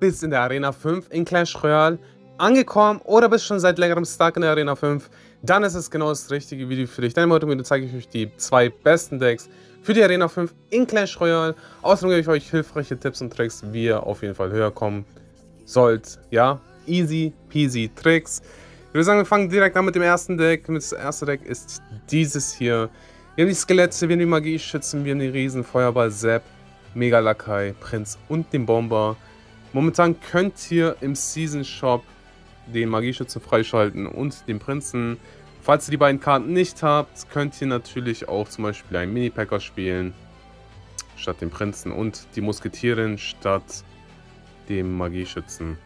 bist in der Arena 5 in Clash Royale angekommen oder bist schon seit längerem Stark in der Arena 5, dann ist es genau das richtige Video für dich. Denn im heutigen Video zeige ich euch die zwei besten Decks für die Arena 5 in Clash Royale. Außerdem gebe ich euch hilfreiche Tipps und Tricks, wie ihr auf jeden Fall höher kommen sollt. Ja, easy peasy Tricks. Ich würde sagen, wir fangen direkt an mit dem ersten Deck. Das erste Deck ist dieses hier. Wir haben die Skelette, wir haben die Magieschützen, wir haben die Riesen, Feuerball, Sepp, Mega Prinz und den Bomber. Momentan könnt ihr im Season Shop den Magieschützen freischalten und den Prinzen. Falls ihr die beiden Karten nicht habt, könnt ihr natürlich auch zum Beispiel einen Mini-Packer spielen, statt dem Prinzen und die Musketierin statt dem Magieschützen.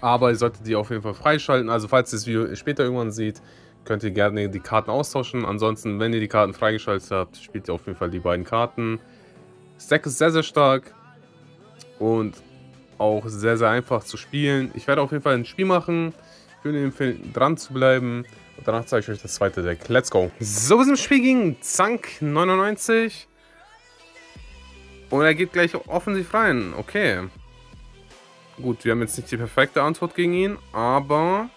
Aber ihr solltet die auf jeden Fall freischalten, also falls ihr das Video später irgendwann seht, könnt ihr gerne die Karten austauschen. Ansonsten, wenn ihr die Karten freigeschaltet habt, spielt ihr auf jeden Fall die beiden Karten. Deck ist sehr, sehr stark und auch sehr, sehr einfach zu spielen. Ich werde auf jeden Fall ein Spiel machen. Ich würde empfehlen, dran zu bleiben. Und danach zeige ich euch das zweite Deck. Let's go. So, sind im Spiel gegen Zank 99. Und er geht gleich offensiv rein. Okay. Gut, wir haben jetzt nicht die perfekte Antwort gegen ihn, aber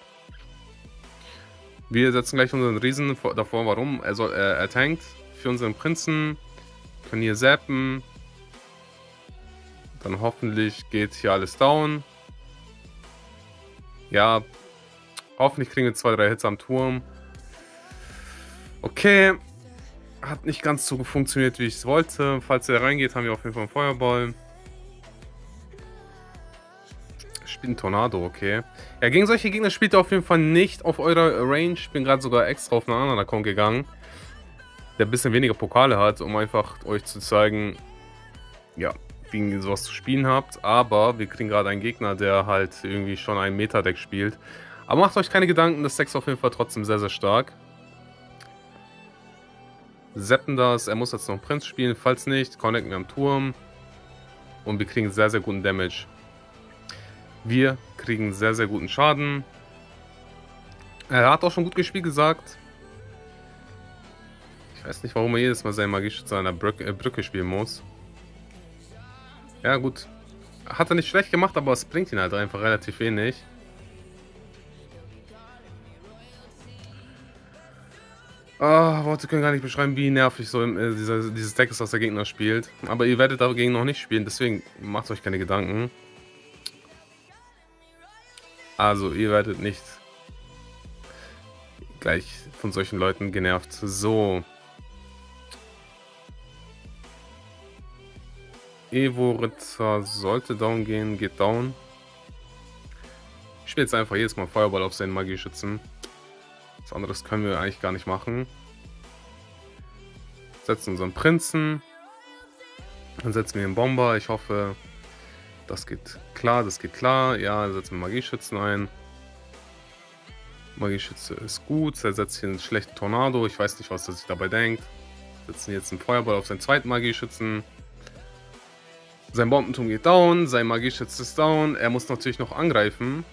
wir setzen gleich unseren Riesen davor. Warum? Er, soll, er, er tankt für unseren Prinzen. Können hier zappen. Dann hoffentlich geht hier alles down. Ja, hoffentlich kriegen wir zwei, drei Hits am Turm. Okay, hat nicht ganz so funktioniert, wie ich es wollte. Falls er reingeht, haben wir auf jeden Fall einen Feuerball. Spielt ein Tornado, okay. Ja, gegen solche Gegner spielt er auf jeden Fall nicht auf eurer Range. Bin gerade sogar extra auf einen anderen Account gegangen, der ein bisschen weniger Pokale hat, um einfach euch zu zeigen, ja, ihr sowas zu spielen habt. Aber wir kriegen gerade einen Gegner, der halt irgendwie schon ein Meta-Deck spielt. Aber macht euch keine Gedanken, das Deck ist auf jeden Fall trotzdem sehr, sehr stark. Seppen das, er muss jetzt noch Prinz spielen, falls nicht, connecten wir am Turm. Und wir kriegen sehr, sehr guten Damage. Wir kriegen sehr, sehr guten Schaden. Er hat auch schon gut gespielt gesagt. Ich weiß nicht, warum er jedes Mal seinen Magieschütze an der Brücke, äh, Brücke spielen muss. Ja gut. Hat er nicht schlecht gemacht, aber es bringt ihn halt einfach relativ wenig. Oh, Worte können gar nicht beschreiben, wie nervig so äh, dieser, dieses Deck ist, was der Gegner spielt. Aber ihr werdet dagegen noch nicht spielen, deswegen macht euch keine Gedanken. Also, ihr werdet nicht gleich von solchen Leuten genervt. So. Evo Ritter sollte down gehen, geht down. Ich spiele jetzt einfach jedes Mal Feuerball auf seinen Magieschützen. Was anderes können wir eigentlich gar nicht machen. Setzen unseren Prinzen. Dann setzen wir den Bomber. Ich hoffe, das geht klar, das geht klar. Ja, setzen wir Magieschützen ein. Magieschütze ist gut. Er setzt hier einen schlechten Tornado. Ich weiß nicht, was er sich dabei denkt. Setzen jetzt einen Feuerball auf seinen zweiten Magieschützen. Sein Bombenturm geht down. Sein Magieschütze ist down. Er muss natürlich noch angreifen.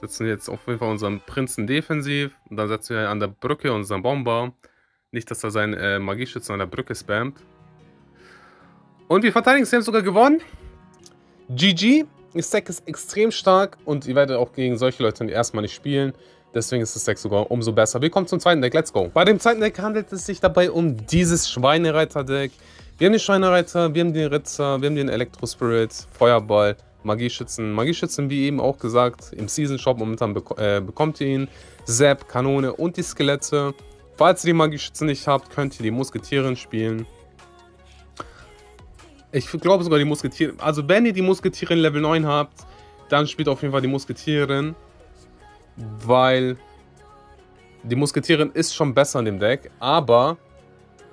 Setzen jetzt auf jeden Fall unseren Prinzen defensiv. Und dann setzen wir an der Brücke unseren Bomber. Nicht, dass er seinen äh, Magieschützen an der Brücke spammt. Und wir verteidigen, sie haben sogar gewonnen. GG. Das Deck ist extrem stark und ihr werdet auch gegen solche Leute erstmal nicht spielen. Deswegen ist das Deck sogar umso besser. Wir kommen zum zweiten Deck. Let's go. Bei dem zweiten Deck handelt es sich dabei um dieses Schweinereiter-Deck. Wir haben den Schweinereiter, wir haben den Ritter, wir haben den Elektro-Spirit, Feuerball, Magieschützen. Magieschützen, wie eben auch gesagt, im Season Shop momentan bek äh, bekommt ihr ihn. Zap, Kanone und die Skelette. Falls ihr die Magieschützen nicht habt, könnt ihr die Musketieren spielen. Ich glaube sogar die Musketierin. Also wenn ihr die Musketierin Level 9 habt, dann spielt auf jeden Fall die Musketierin. Weil die Musketierin ist schon besser in dem Deck. Aber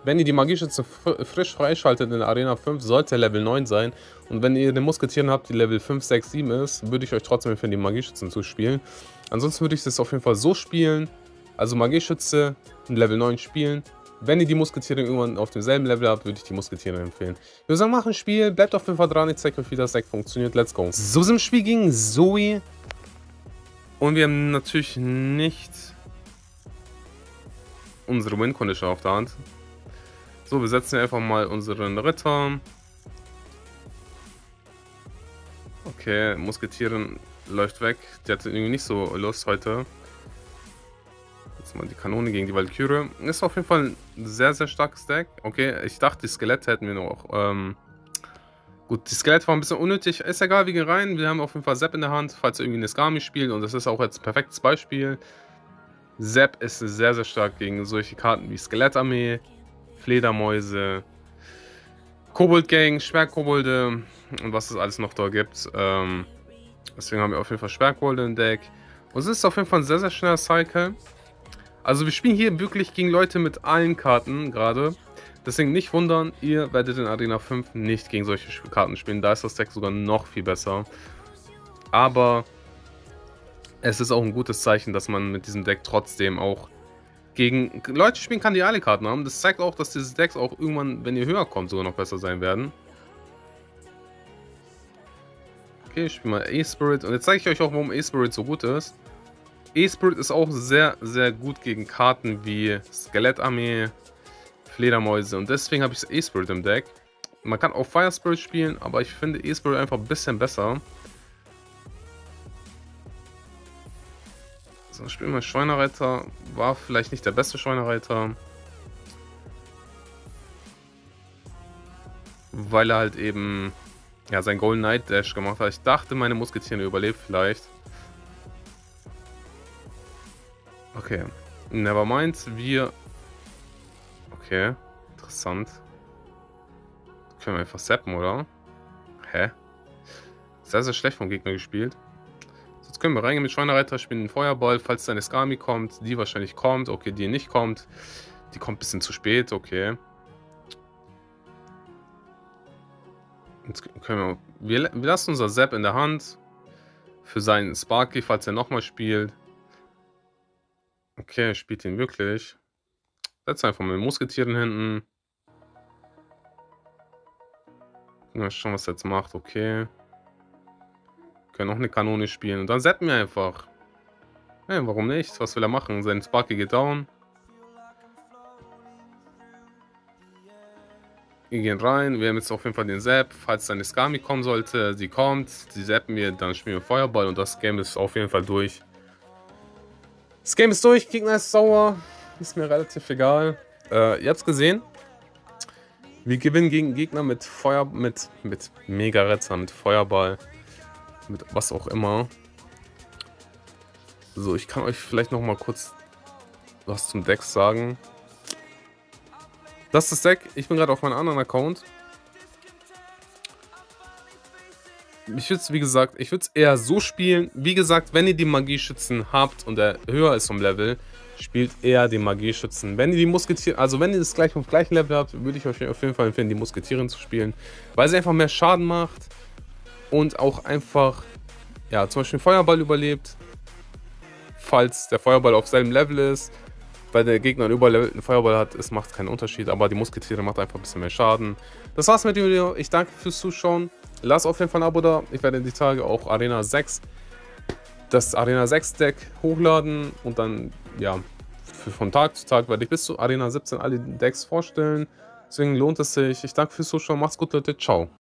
wenn ihr die Magieschütze frisch freischaltet in Arena 5, sollte Level 9 sein. Und wenn ihr eine Musketierin habt, die Level 5, 6, 7 ist, würde ich euch trotzdem empfehlen, die Magieschützen zu spielen. Ansonsten würde ich das auf jeden Fall so spielen. Also Magieschütze Level 9 spielen. Wenn ihr die Musketiere irgendwann auf demselben Level habt, würde ich die Musketiere empfehlen. Ich würde sagen, machen ein Spiel. Bleibt auf jeden Fall dran. Ich zeige euch, wie das Deck funktioniert. Let's go. So sind im Spiel gegen Zoe. Und wir haben natürlich nicht unsere Win-Condition auf der Hand. So, wir setzen einfach mal unseren Ritter. Okay, Musketieren läuft weg. Die hatte irgendwie nicht so Lust heute. Jetzt mal die Kanone gegen die Valkyrie. Ist auf jeden Fall ein sehr, sehr starkes Deck. Okay, ich dachte, die Skelette hätten wir noch. Ähm, gut, die Skelette waren ein bisschen unnötig. Ist egal, wir gehen rein. Wir haben auf jeden Fall Sepp in der Hand, falls irgendwie eine Skami spielt. Und das ist auch jetzt ein perfektes Beispiel. Sepp ist sehr, sehr stark gegen solche Karten wie Skelettarmee, Fledermäuse, Kobold-Gang, Schwerkobolde und was es alles noch da gibt. Ähm, deswegen haben wir auf jeden Fall Schwerkobolde im Deck. Und es ist auf jeden Fall ein sehr, sehr schneller Cycle. Also wir spielen hier wirklich gegen Leute mit allen Karten gerade. Deswegen nicht wundern, ihr werdet in Arena 5 nicht gegen solche Karten spielen. Da ist das Deck sogar noch viel besser. Aber es ist auch ein gutes Zeichen, dass man mit diesem Deck trotzdem auch gegen Leute spielen kann, die alle Karten haben. Das zeigt auch, dass diese Decks auch irgendwann, wenn ihr höher kommt, sogar noch besser sein werden. Okay, ich spiele mal A-Spirit. Und jetzt zeige ich euch auch, warum A-Spirit so gut ist. A-Spirit ist auch sehr, sehr gut gegen Karten wie Skelettarmee, Fledermäuse. Und deswegen habe ich A-Spirit im Deck. Man kann auch Fire Spirit spielen, aber ich finde A-Spirit einfach ein bisschen besser. So, spielen wir Schweinereiter. War vielleicht nicht der beste Schweinereiter. Weil er halt eben ja, sein Golden Knight Dash gemacht hat. Ich dachte, meine Musketiere überlebt vielleicht. Okay. Nevermind. Wir... Okay. Interessant. Können wir einfach zappen, oder? Hä? Sehr, sehr schlecht vom Gegner gespielt. Jetzt können wir reingehen mit Schweinereiter, spielen den Feuerball, falls seine Skami kommt. Die wahrscheinlich kommt. Okay, die nicht kommt. Die kommt ein bisschen zu spät, okay. Jetzt können wir, wir, lassen unser Sepp in der Hand. Für seinen Sparky, falls er nochmal spielt. Okay, spielt ihn wirklich. Setz einfach mal Musketieren hinten. Mal schauen, was er jetzt macht. Okay. Können noch eine Kanone spielen. Und dann setzen wir einfach. Ja, warum nicht? Was will er machen? Sein Sparky geht down. Wir gehen rein. Wir haben jetzt auf jeden Fall den Zap. Falls seine Skami kommen sollte, sie kommt. Sie zappen wir, dann spielen wir Feuerball und das Game ist auf jeden Fall durch. Das Game ist durch. Gegner ist sauer. Ist mir relativ egal. Äh, ihr habt es gesehen. Wir gewinnen gegen Gegner mit Feuer, mit, mit Mega-Retzer, mit Feuerball mit was auch immer. So, ich kann euch vielleicht noch mal kurz was zum Deck sagen. Das ist das Deck. Ich bin gerade auf meinem anderen Account. Ich würde es, wie gesagt, ich würde es eher so spielen. Wie gesagt, wenn ihr die Magieschützen habt und er höher ist vom Level, spielt eher die Magieschützen. Wenn ihr die Musketiere, also wenn ihr das gleich vom gleichen Level habt, würde ich euch auf jeden Fall empfehlen, die Musketieren zu spielen. Weil sie einfach mehr Schaden macht und auch einfach, ja, zum Beispiel Feuerball überlebt, falls der Feuerball auf seinem Level ist. Weil der Gegner einen überlevelten Feuerball hat, es macht keinen Unterschied, aber die Musketiere macht einfach ein bisschen mehr Schaden. Das war's mit dem Video. Ich danke fürs Zuschauen. Lass auf jeden Fall ein Abo da. Ich werde die Tage auch Arena 6, das Arena 6 Deck hochladen und dann, ja, von Tag zu Tag werde ich bis zu Arena 17 alle Decks vorstellen. Deswegen lohnt es sich. Ich danke fürs Zuschauen. Macht's gut, Leute. Ciao.